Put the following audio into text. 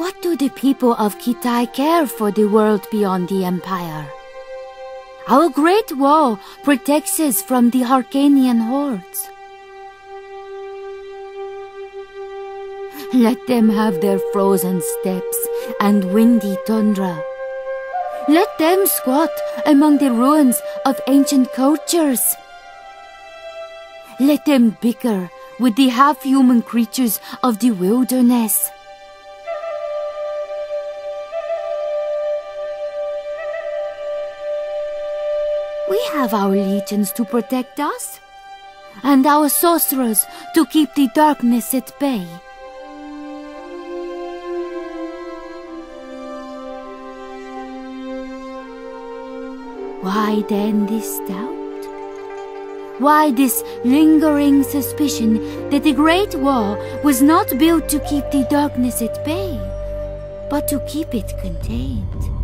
What do the people of Khitai care for the world beyond the Empire? Our great wall protects us from the Hyrkanian hordes. Let them have their frozen steppes and windy tundra. Let them squat among the ruins of ancient cultures. Let them bicker with the half-human creatures of the wilderness. We have our legions to protect us, and our sorcerers to keep the darkness at bay. Why then this doubt? Why this lingering suspicion that the Great Wall was not built to keep the darkness at bay, but to keep it contained?